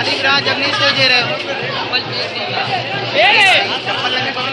आदिक राज अग्निश को दे रहे हो चप्पल लगने पर ना?